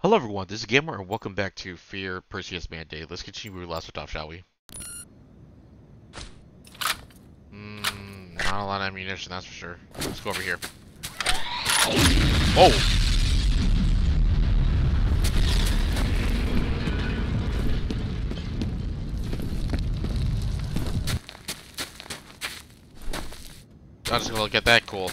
Hello everyone, this is Gamer and welcome back to Fear Perseus Mandate. Let's continue where we last left off, shall we? Mm, not a lot of ammunition, that's for sure. Let's go over here. Oh! I'm just gonna get that cool.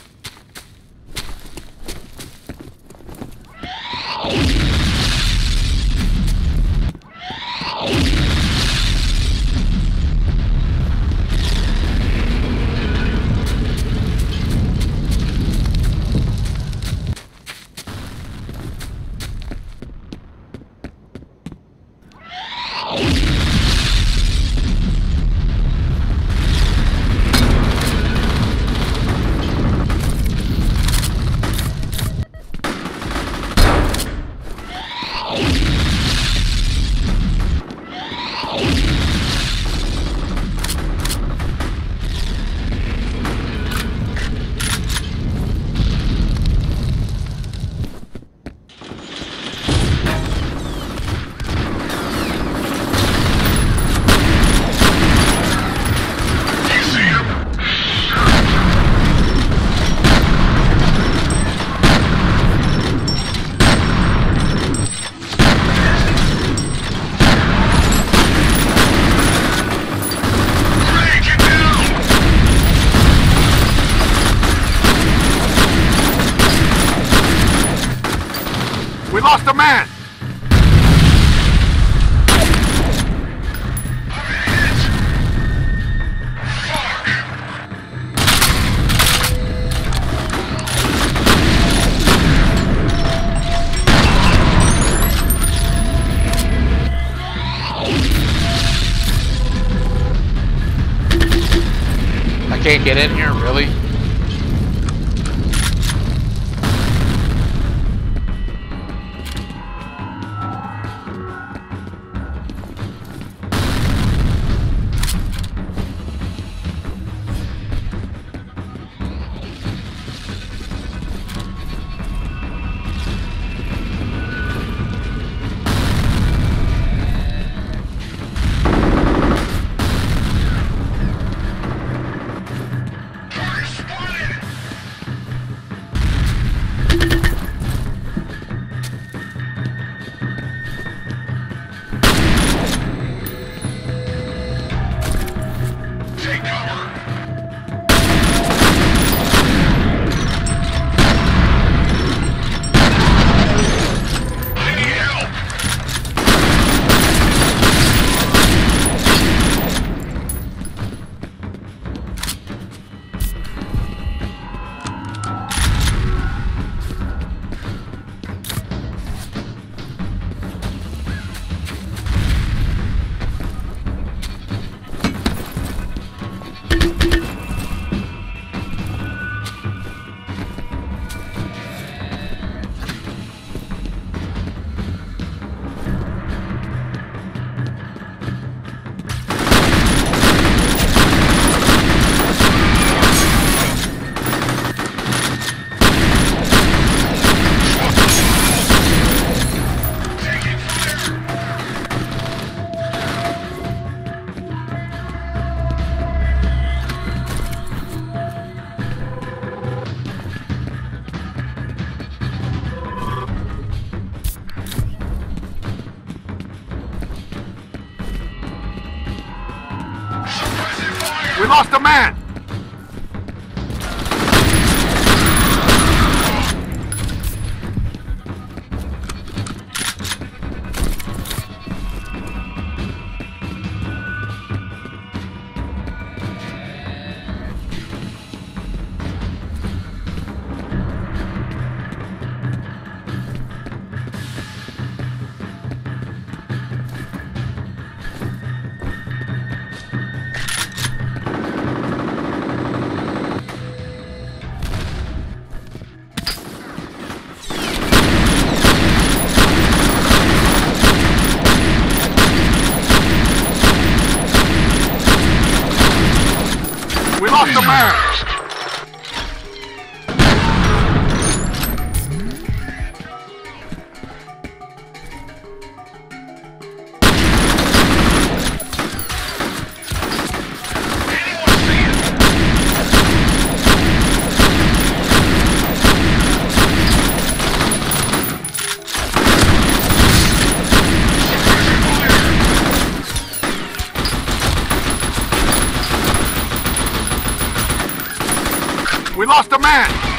Lost a man! I can't get in here, really? Man! We lost lost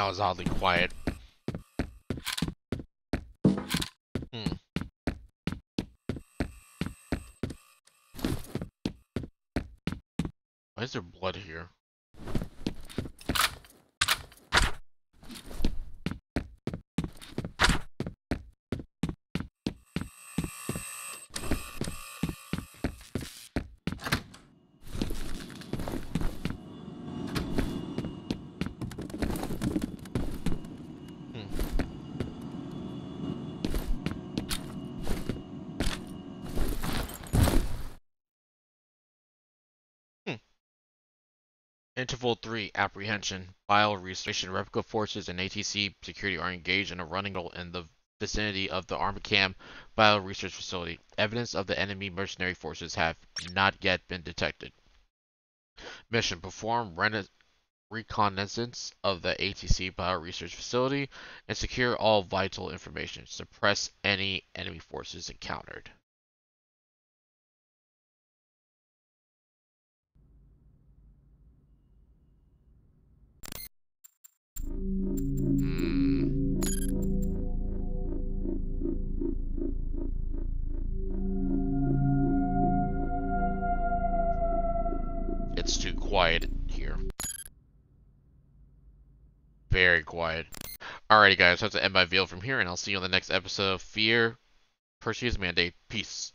That was oddly quiet. Hmm. Why is there blood here? Interval 3 Apprehension. Bio Research Replica forces and ATC security are engaged in a running role in the vicinity of the Armacham Bio Research Facility. Evidence of the enemy mercenary forces have not yet been detected. Mission Perform reconnaissance of the ATC Bio Research Facility and secure all vital information. Suppress any enemy forces encountered. Quiet. Alrighty guys, have to end my video from here and I'll see you on the next episode of Fear Perseus Mandate. Peace.